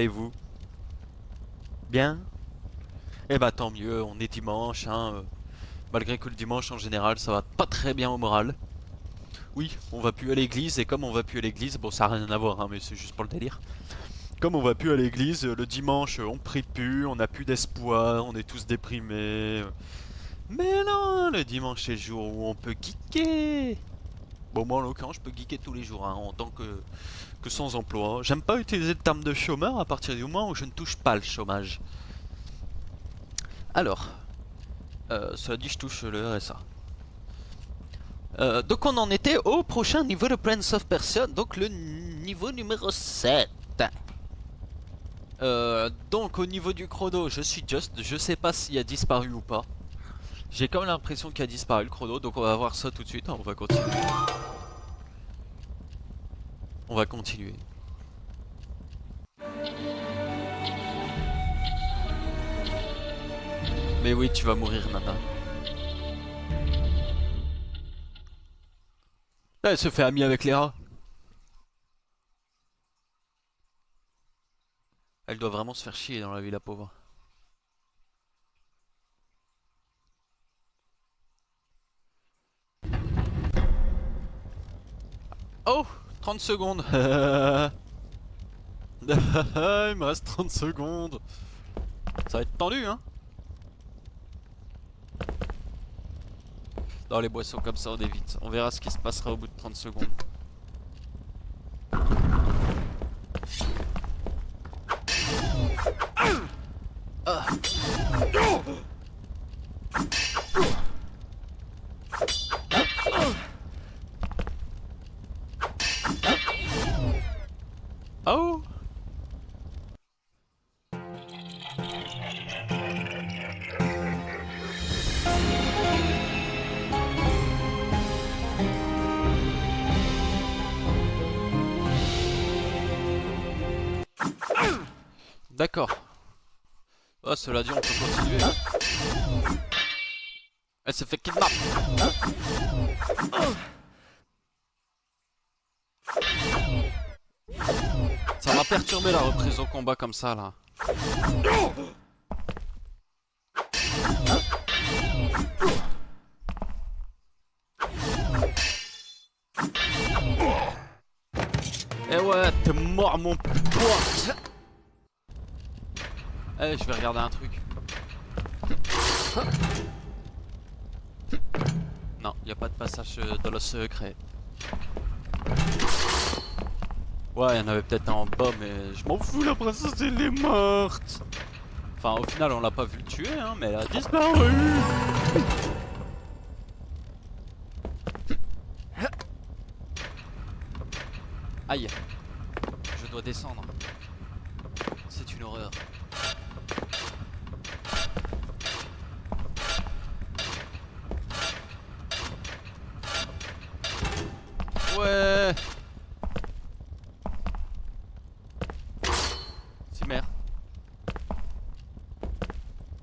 Et vous? Bien? Eh bah tant mieux, on est dimanche, hein. euh, Malgré que le dimanche en général ça va pas très bien au moral. Oui, on va plus à l'église et comme on va plus à l'église, bon ça a rien à voir hein, mais c'est juste pour le délire. Comme on va plus à l'église, euh, le dimanche on prie plus, on a plus d'espoir, on est tous déprimés. Mais non, le dimanche c'est le jour où on peut geeker Bon moi en l'occurrence je peux geeker tous les jours hein, en tant que, que sans emploi. J'aime pas utiliser le terme de chômeur à partir du moment où je ne touche pas le chômage. Alors, euh, cela dit je touche le RSA. Euh, donc on en était au prochain niveau de Prince of Persia, donc le niveau numéro 7. Euh, donc au niveau du chrono, je suis just, je sais pas s'il a disparu ou pas. J'ai comme l'impression qu'il a disparu le chrono, donc on va voir ça tout de suite, hein, on va continuer. On va continuer. Mais oui, tu vas mourir, Nana. Elle se fait amie avec Léa. Elle doit vraiment se faire chier dans la vie, la pauvre. Oh 30 secondes Il me reste 30 secondes Ça va être tendu, hein Dans les boissons comme ça, on évite. On verra ce qui se passera au bout de 30 secondes. Ah. Oh D'accord. Oh, cela dit, on peut continuer. Elle s'est fait kidnap. Ça m'a perturbé la reprise au combat comme ça là. Eh ouais, t'es mort mon pote Eh, je vais regarder un truc. Non, y a pas de passage euh, dans le secret. Ouais, il y en avait peut-être un en bas, mais je m'en fous, la princesse elle est morte Enfin, au final, on l'a pas vu le tuer, hein, mais elle a disparu Aïe Je dois descendre. C'est une horreur. Ouais C'est merde.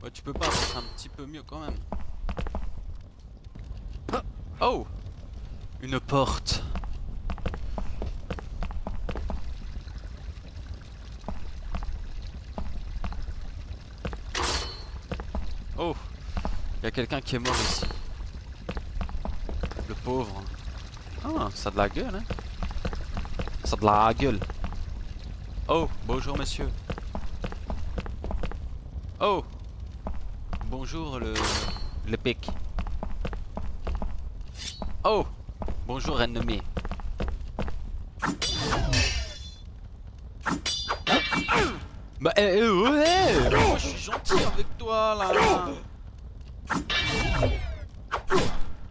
Ouais, tu peux pas faire un petit peu mieux quand même. Ah, Oh Une porte. Oh Il y a quelqu'un qui est mort ici. Le pauvre. Ah, ça de la gueule, hein Ça de la gueule. Oh, bonjour monsieur. Oh Bonjour le... le pic. Oh Bonjour ennemi. Bah eh, eh, ouais Moi je suis gentil avec toi là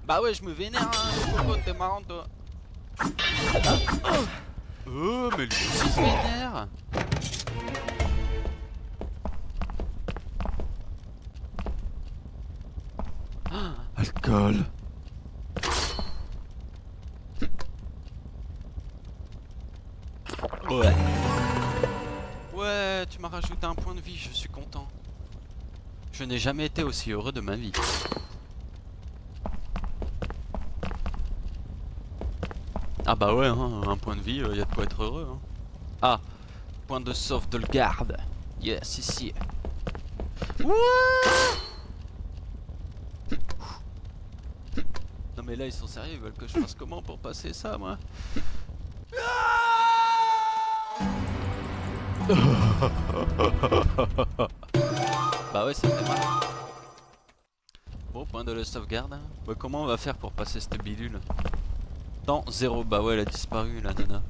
Bah ouais je me vénère hein t'es marrant toi Oh mais lui aussi se vénère Ah, Alcool Ouais Ouais, tu m'as rajouté un point de vie, je suis content. Je n'ai jamais été aussi heureux de ma vie. Ah bah ouais, hein, un point de vie, il y a de quoi être heureux. hein. Ah, point de sauvegarde. Yes, ici. non mais là ils sont sérieux, ils veulent que je fasse comment pour passer ça moi? Bah ouais ça fait mal. Bon point de la sauvegarde. Hein. Bah, comment on va faire pour passer cette bidule? Temps zéro, bah ouais elle a disparu la nana.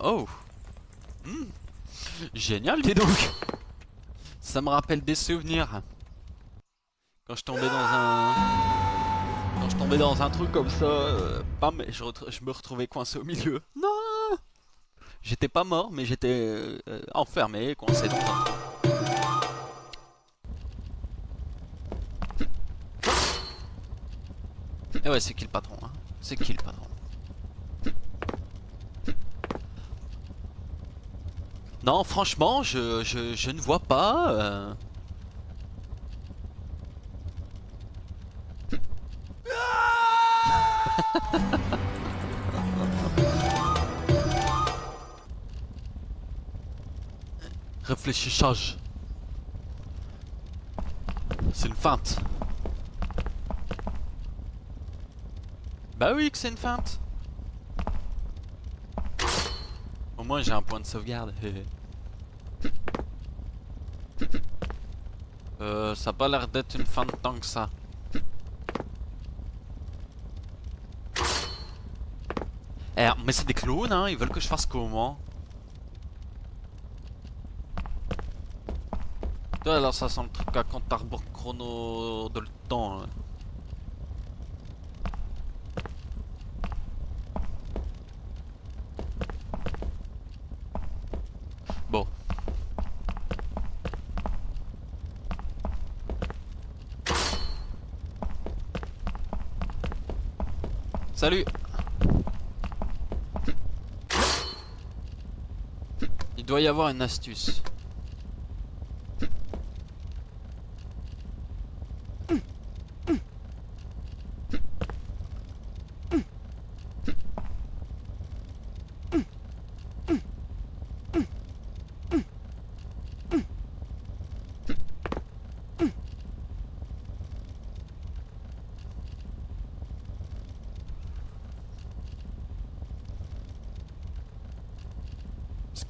Oh hmm. Génial dis donc Ça me rappelle des souvenirs. Quand je tombais dans un... Quand je tombais dans un truc comme ça, euh, bam, je, je me retrouvais coincé au milieu. Non J'étais pas mort, mais j'étais euh, enfermé, coincé. Et ouais, c'est qui le patron hein? C'est qui le patron? Non, franchement, je, je, je ne vois pas... Euh... Réfléchissage. C'est une feinte. Bah oui que c'est une feinte. Au moins j'ai un point de sauvegarde. euh, ça a pas l'air d'être une feinte tant que ça. Eh, mais c'est des clones, hein, ils veulent que je fasse comment Toi, alors ça sent le truc à compte à chrono de le temps. Hein. Bon. Salut Il doit y avoir une astuce.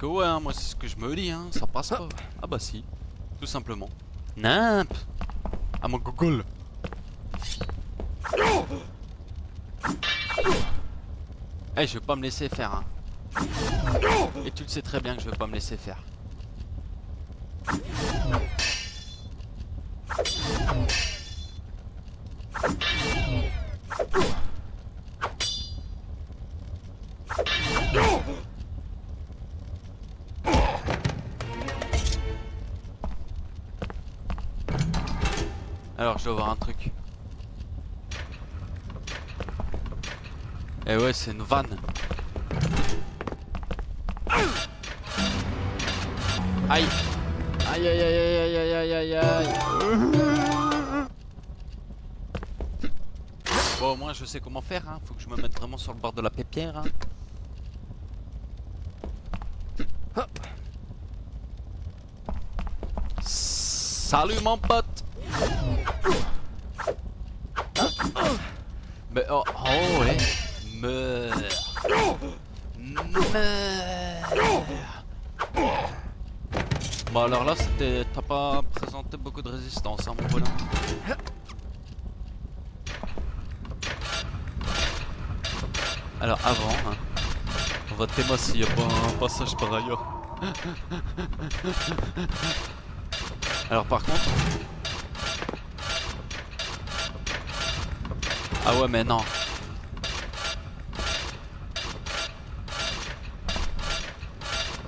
Ouais, hein, moi c'est ce que je me dis, hein, ça passe pas. Ah bah si, tout simplement. Nimp À mon Google Eh, je vais pas me laisser faire, hein. Et tu le sais très bien que je vais pas me laisser faire. Alors je dois voir un truc. Eh ouais c'est une vanne. Aïe Aïe aïe aïe aïe aïe aïe aïe aïe Bon moi je sais comment faire hein. Faut que je me mette vraiment sur le bord de la pépière hein. Hop Salut mon pote mais oh, oh ouais. Meurs. Meurs. Bon alors là c'était. T'as pas présenté beaucoup de résistance hein mon bonhomme. Alors avant, hein, on va témoigner s'il n'y a pas un passage par ailleurs. Alors par contre, Ah ouais mais non.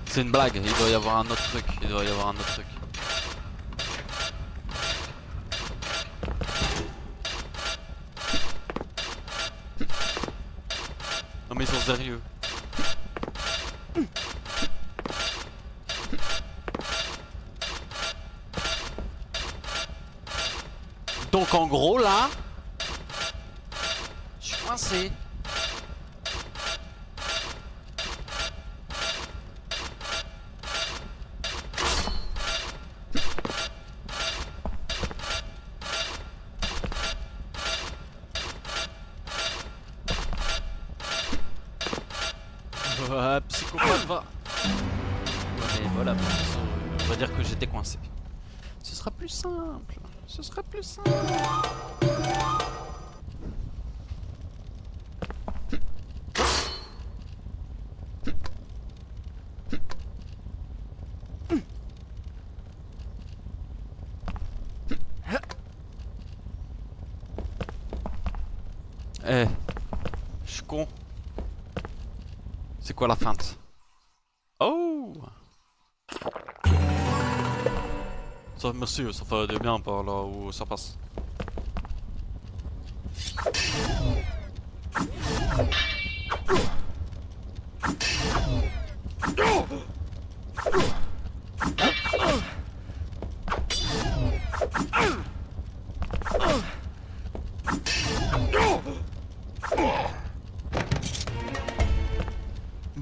C'est une blague, il doit y avoir un autre truc, il doit y avoir un autre truc. Non mais ils sont sérieux. Donc en gros là, rincé. Ah, psychopathe va. Mais voilà, on va dire que j'étais coincé. Ce sera plus simple. Ce sera plus simple. Quoi la feinte Oh Ça, merci, ça fait du bien par là où ça passe.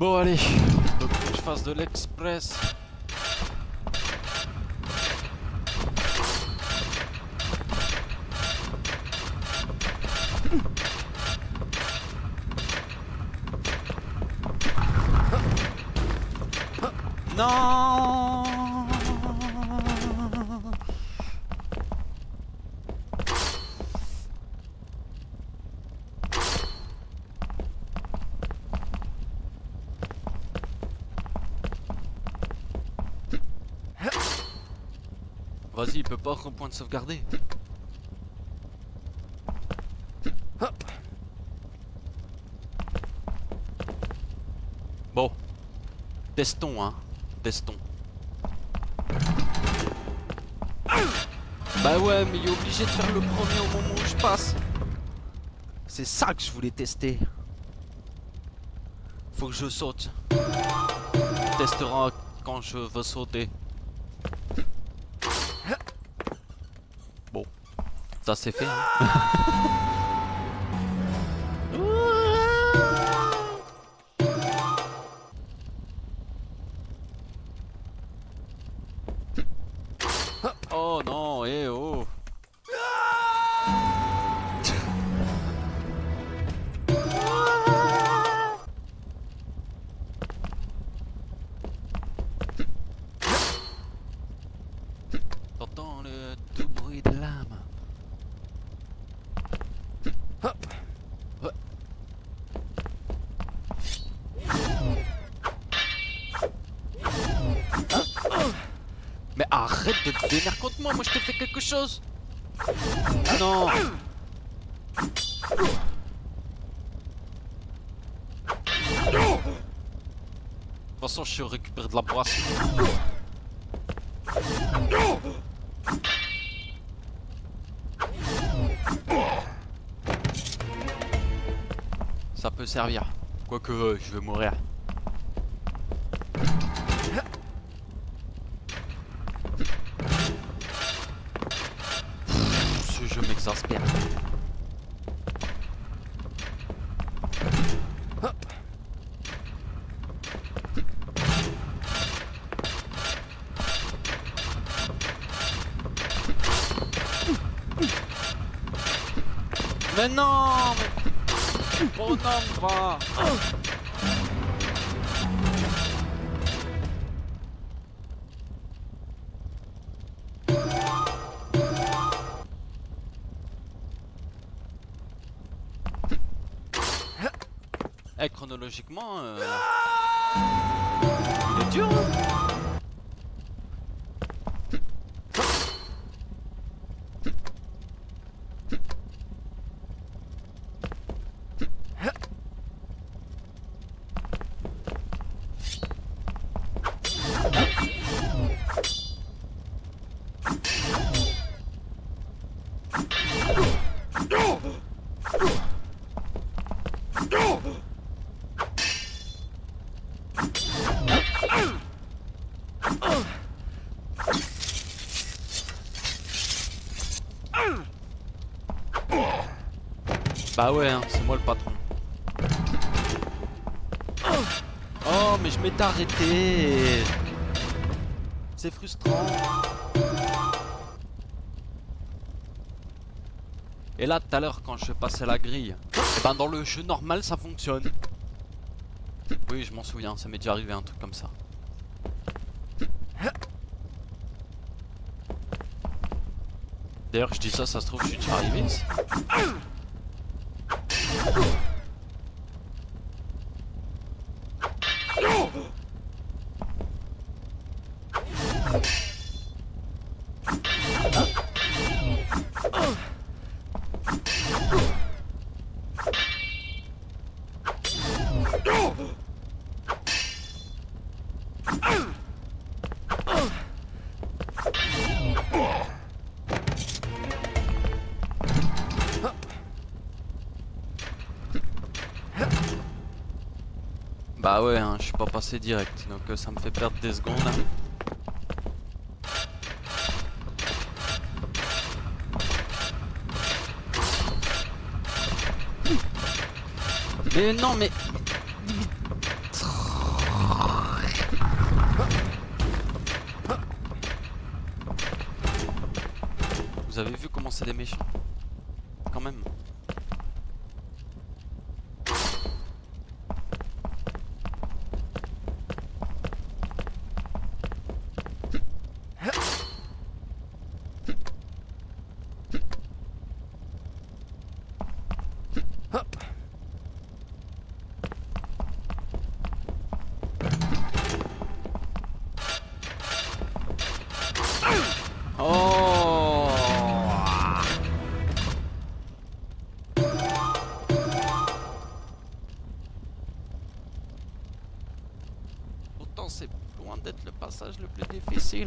Bon allez, faut que je fasse de l'express. Non Vas-y, il peut pas un point de sauvegarder. Hop. Bon. Testons, hein. Testons. Bah ouais, mais il est obligé de faire le premier au moment où je passe. C'est ça que je voulais tester. Faut que je saute. On testera quand je veux sauter. Bon, ça c'est fait. hein. arrête de te vénérer contre moi, moi je te fais quelque chose non De toute façon je récupère de la boisson. Ça peut servir. Quoique euh, je vais mourir. Ce jeu m'exaspère. Hop. Mais non mais... Bonhomme va Eh, chronologiquement, euh... il est dur. hein Bah ouais, hein, c'est moi le patron. Oh, mais je m'étais arrêté. C'est frustrant. Et là, tout à l'heure, quand je passais la grille, et ben dans le jeu normal, ça fonctionne. Oui, je m'en souviens, ça m'est déjà arrivé un truc comme ça. D'ailleurs, je dis ça, ça se trouve, je suis déjà arrivé. Oh! Bah ouais, hein, je suis pas passé direct, donc euh, ça me fait perdre des secondes. hein. Mais non, mais... Vous avez vu comment c'est des méchants?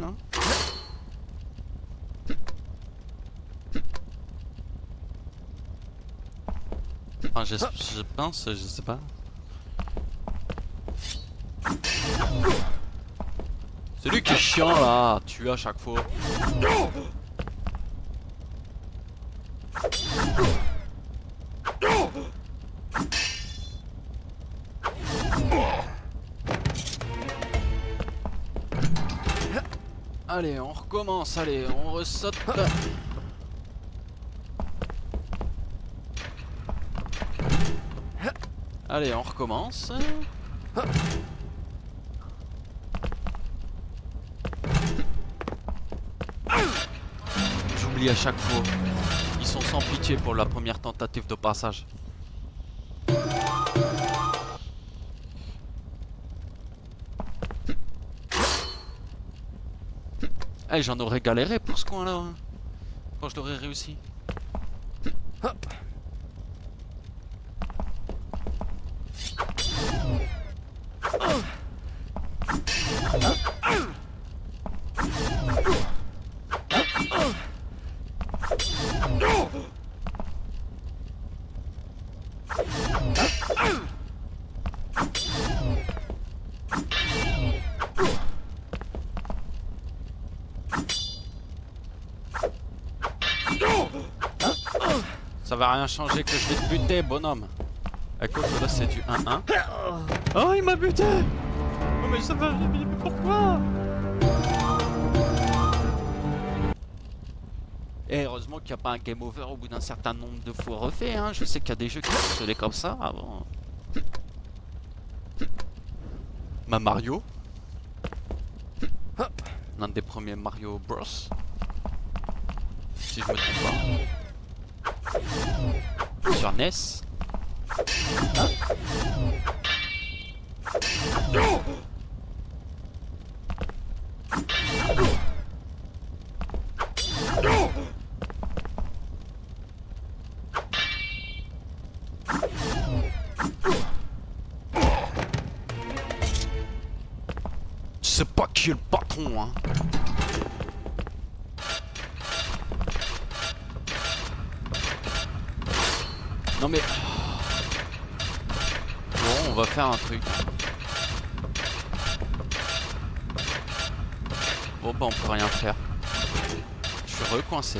Hein. Enfin je, je pense, je sais pas. C'est lui qui est chiant là, tu à chaque fois. Allez, on recommence, allez, on ressaute. Allez, on recommence. J'oublie à chaque fois. Ils sont sans pitié pour la première tentative de passage. Eh, j'en aurais galéré pour ce coin-là. hein, Quand je l'aurais réussi. Hop. Ça va rien changer que je vais te buter, bonhomme. Écoute, là c'est du 1-1. Oh, il m'a buté Oh, mais ça va, mais pourquoi? Et heureusement qu'il n'y a pas un game over au bout d'un certain nombre de fois refait, hein. Je sais qu'il y a des jeux qui fonctionnaient comme ça avant. Ma Mario. L'un des premiers Mario Bros. Si je me trompe pas. Sur sais pas qui le patron, hein. Non mais... Bon, on va faire un truc. Bon bah on peut rien faire. Je suis recoincé.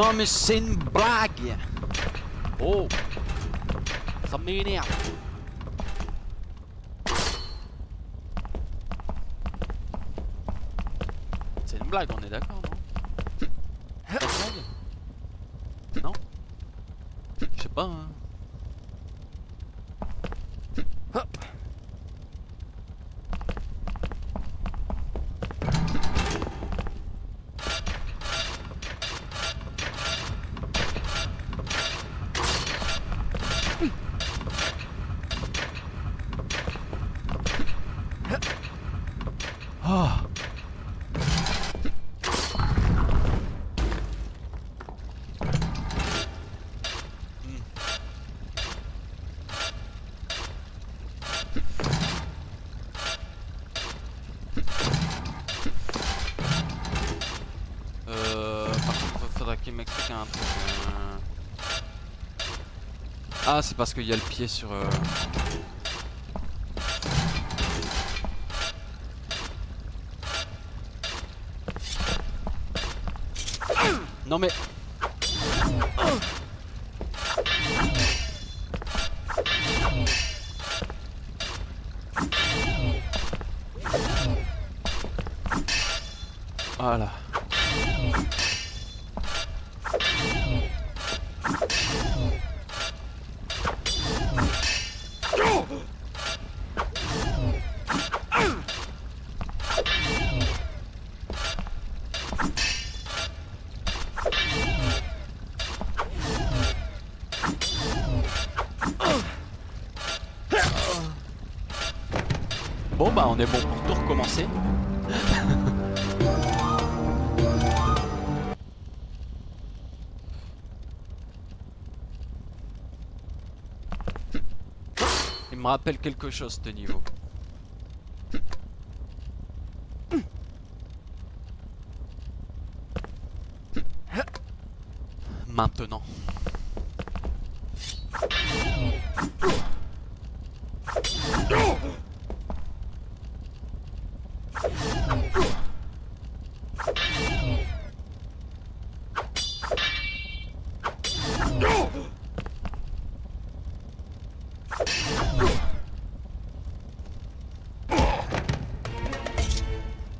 Non mais c'est une blague Oh. Ça m'énerve C'est une blague, on est d'accord, non C'est pas une blague Non Je sais pas, hein. Ah. Hmm. Euh, par contre, faudra qu'il m'explique un truc. euh. Ah, c'est parce qu'il y a le pied sur. euh, est bon pour tout recommencer. Il me rappelle quelque chose ce niveau. Maintenant.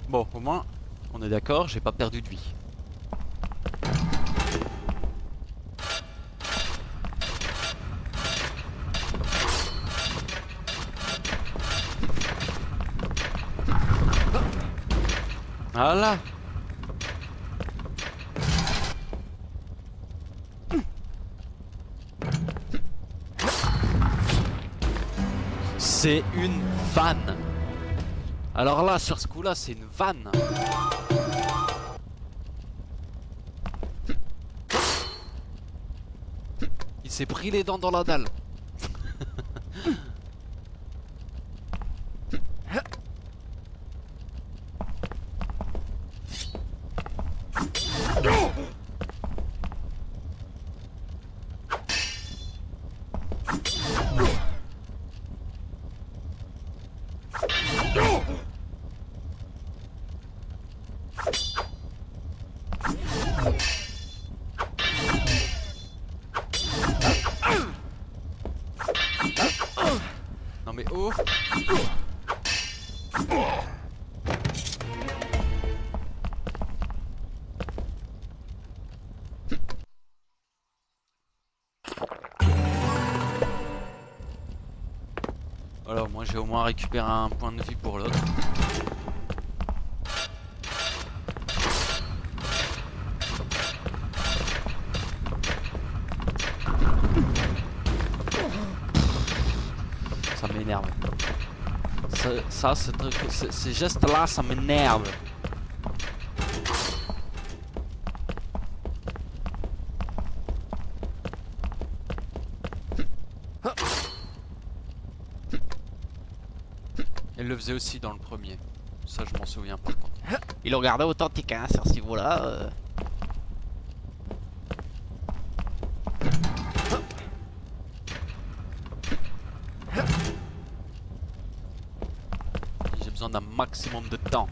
Bon, au moins, on est d'accord, j'ai pas perdu de vie. Voilà. C'est une vanne. Alors là, sur ce coup-là, c'est une vanne. Il s'est pris les dents dans la dalle. Moi j'ai au moins récupéré un point de vie pour l'autre. Ça m'énerve. Ça, ce truc, ce- ces gestes-là, ça m'énerve. Faisait aussi dans le premier. Ça, je m'en souviens par contre. Il regardait authentique hein, sur ce niveau-là. euh. J'ai besoin d'un maximum de temps.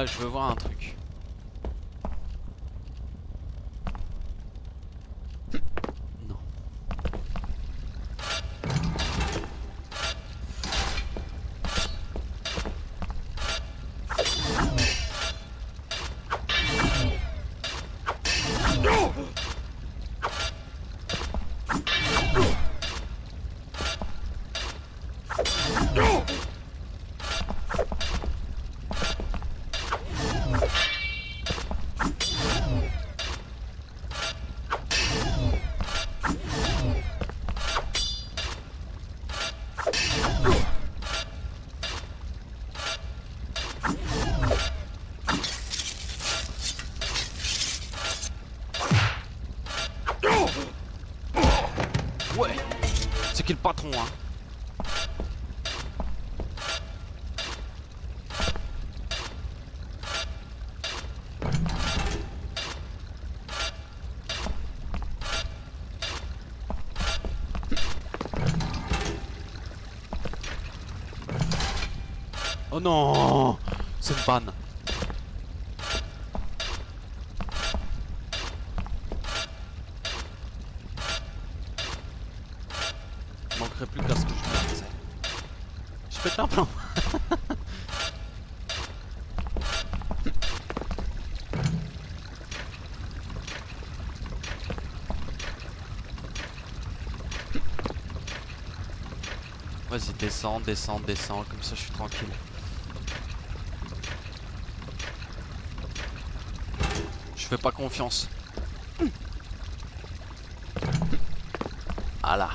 Ah, je veux voir un truc. Le patron, hein. Oh non C'est une panne Il manquerait plus qu'à ce que je fasse. Vas-y, descends, descends, descends, comme ça je suis tranquille. Je fais pas confiance. Ah là.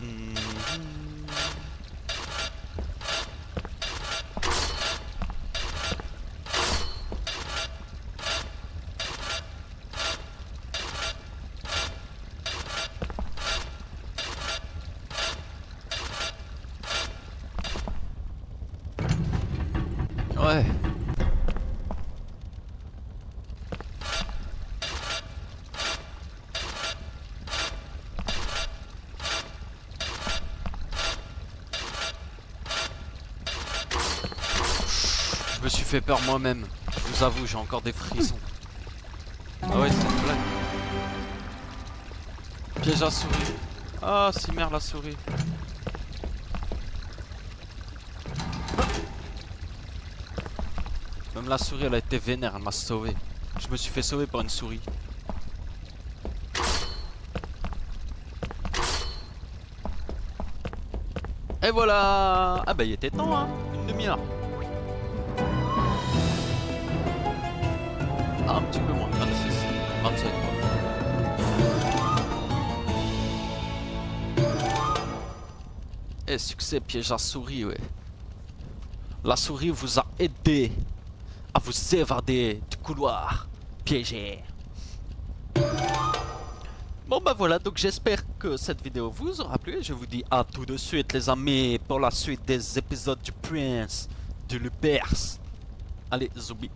Mhm. Ouais. Je me suis fait peur moi-même. Je vous avoue, j'ai encore des frissons. Ah ouais, c'est une blague. Piège à souris. Ah, si merde la souris. Même la souris, elle a été vénère, elle m'a sauvé. Je me suis fait sauver par une souris. Et voilà Ah bah il était temps, hein Une demi-heure. Un petit peu moins, 26, 27 quoi. Et succès, piège à souris, ouais. La souris vous a aidé à vous évader du couloir piégé. Bon bah voilà, donc j'espère que cette vidéo vous aura plu. Je vous dis à tout de suite les amis pour la suite des épisodes du Prince de Lupers. Allez, zombie.